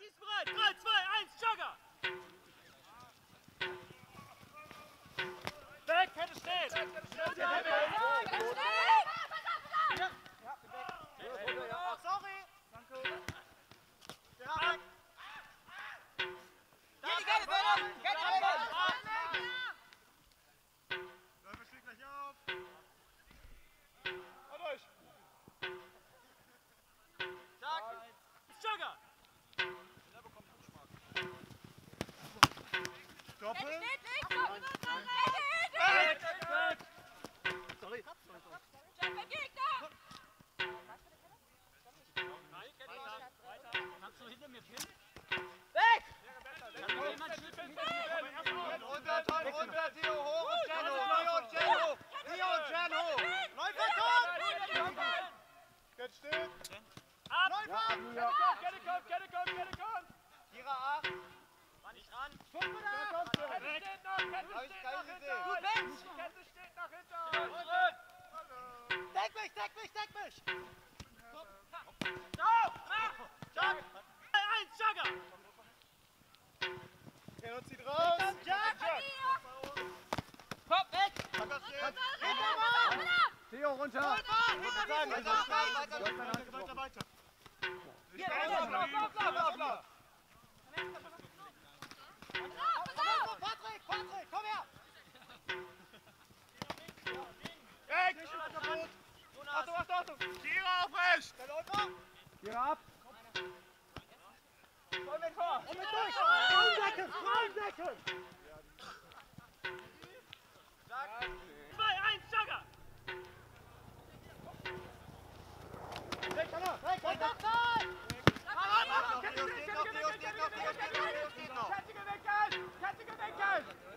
Die ist bereit. 3, 2, 1, Jogger. Weg, Kette steht. Sorry. Ab. Läufer Doppel. Weg, weg. Sorry. Kannst du hinter mir pinnen? Runter, Toll, runter, Theo, hoch und Jen hoch. Theo und Jen hoch. Theo und Jen hoch. Läufer, komm! Jetzt steht. Ab. Läufer! Kette kommt, Kette kommt, Kette kommt. Vierer 8. War nicht ran. Kette steht noch, Kette Hab ich steht geil noch gesehen. hinter uns. Kette steht noch hinter uns. Deck mich, deck mich, deck mich! Auf, mach. Jogger. 1, Jogger. Theo zieht raus. Komm, weg. Theo runter! Weiter, weiter. Hier, lauf, lauf, lauf, lauf, lauf. Patrick, komm her! Weg. Achtung, Achtung, Achtung! Tiere aufrecht! Der Läufer! Hier ab! Voll mit vor! Und mit durch! Frauen Frauendecke! 2, 1, Jogger. Theo steht noch, Theo steht noch, Theo steht noch, Theo steht noch! Kette gewickelt.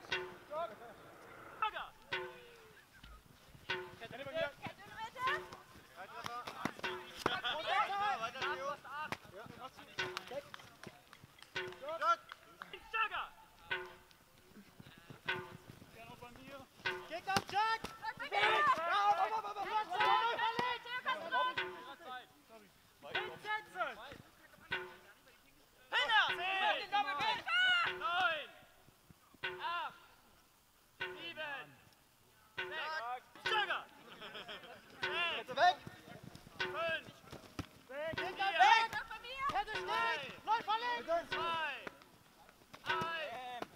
Steht! Läufer links! 2, 1.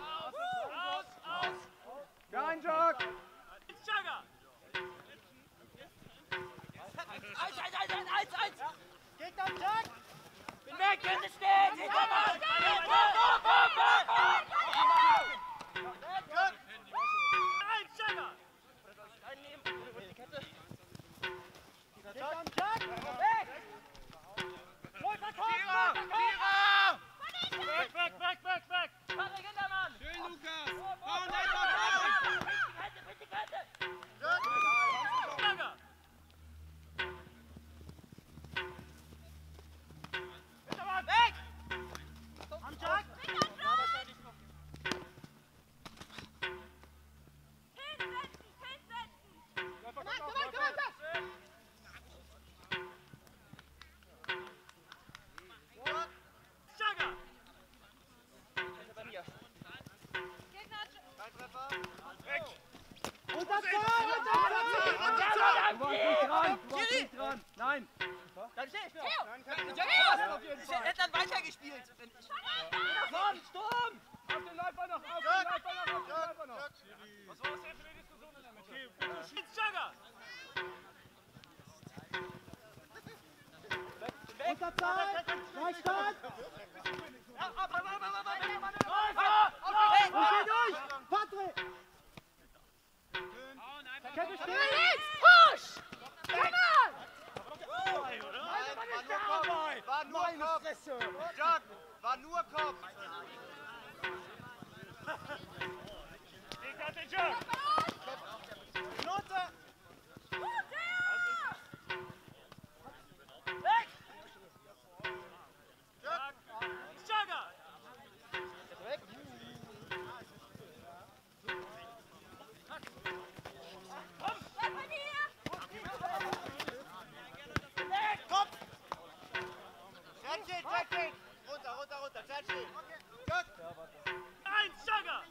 Aus, aus, aus. Kein Jog! Jogger. Kick auf Jack! Bin weg, Kette steht. Hinter Mann. Jog! Kein Treffer! Unterzahl! Unterzahl! Du warst nicht dran! Du warst nicht dran! Nein! Nein, kein Ich hätte dann weitergespielt. Wenn ich Mann, Sturm! Auf den Läufer noch, auf Jog! den Läufer noch, auf den Jog! Läufer noch. Jog! Was war das denn für eine Diskussion in der Mitte? Jogger. Unterzahl! Freistand! Läufer. Kette Nein, Jagger!